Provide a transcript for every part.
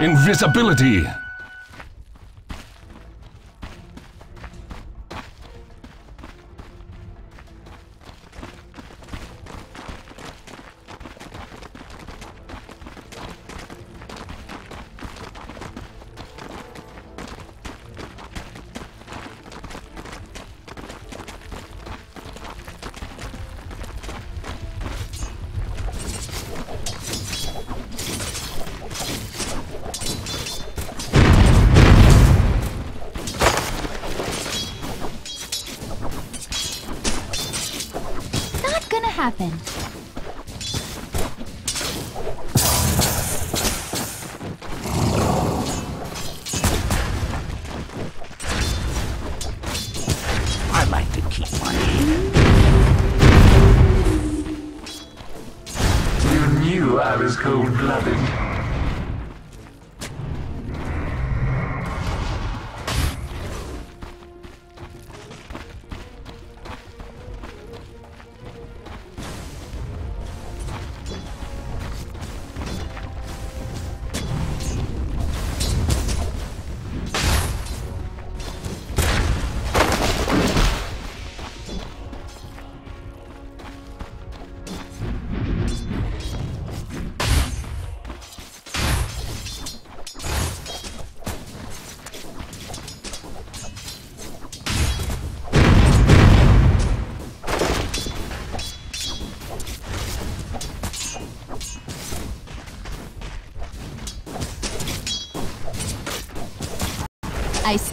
Invisibility!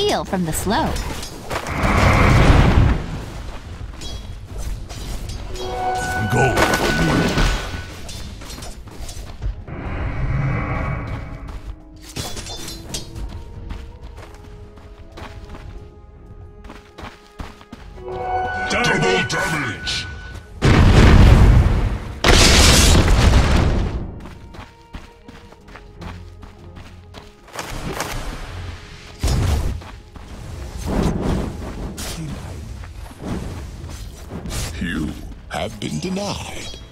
Steal from the slow. Go! Double damage! Denied.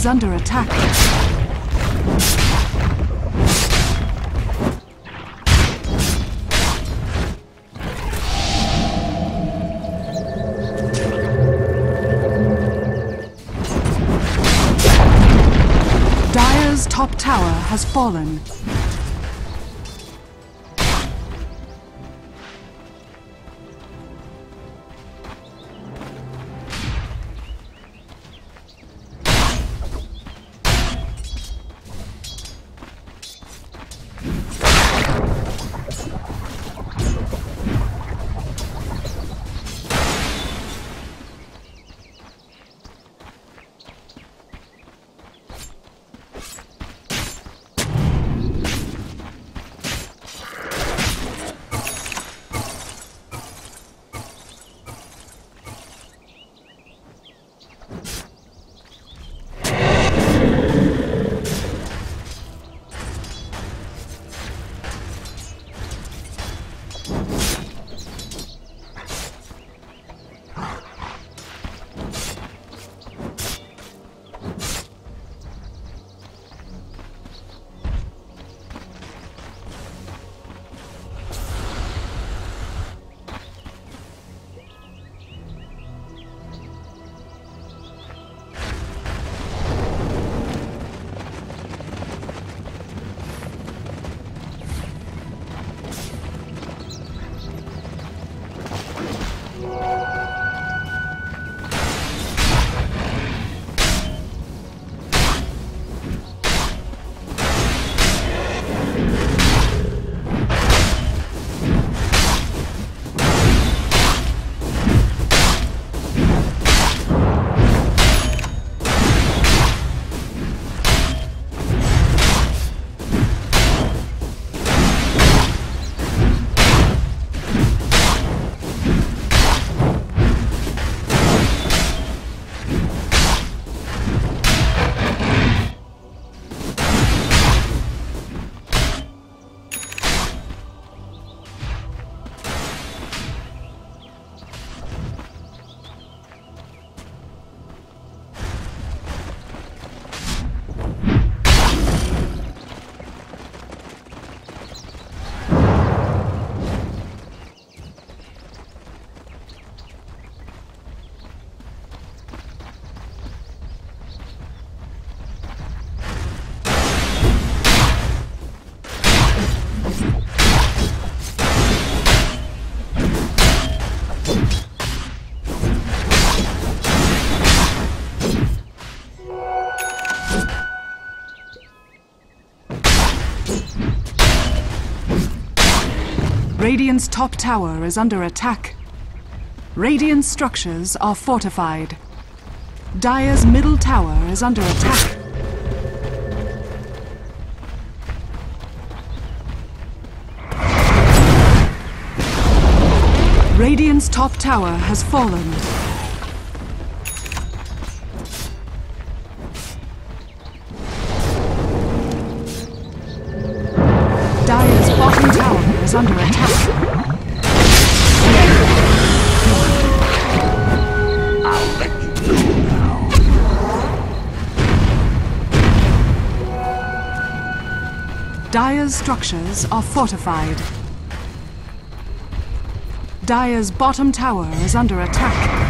Is under attack. Dire's top tower has fallen. Radiant's top tower is under attack. Radiant structures are fortified. Dire's middle tower is under attack. Radiant's top tower has fallen. Dire's structures are fortified. Dire's bottom tower is under attack.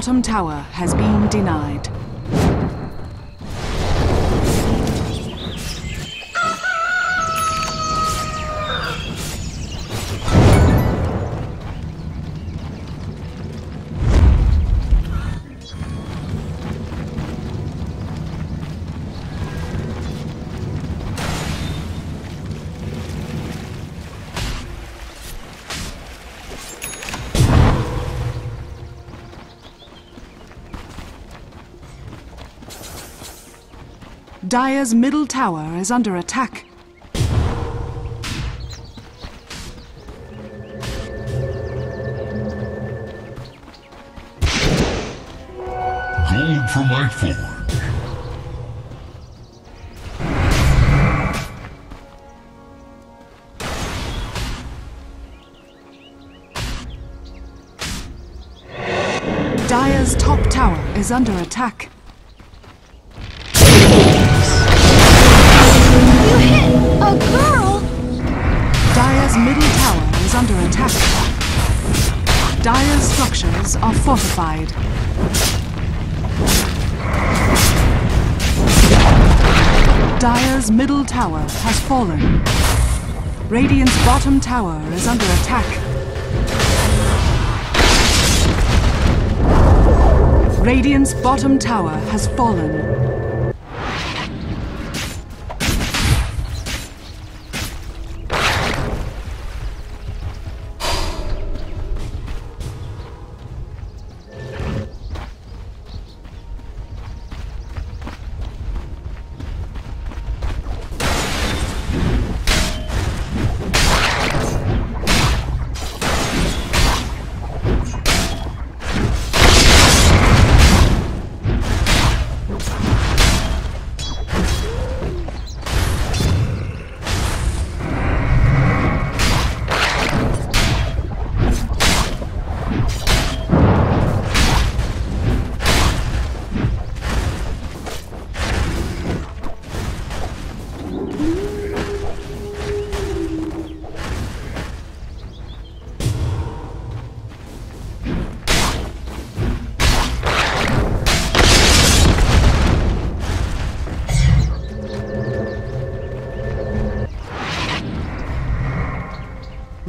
Bottom tower has been denied. Dire's middle tower is under attack. Gold for my forge. Dire's top tower is under attack. Structures are fortified. Dire's middle tower has fallen. Radiant's bottom tower is under attack. Radiant's bottom tower has fallen.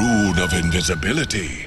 The rune of invisibility.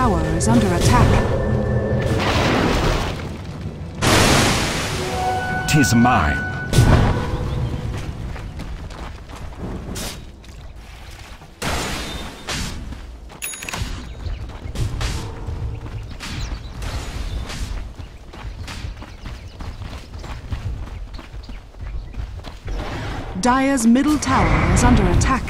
Tower is under attack. Tis mine. Dire's middle tower is under attack.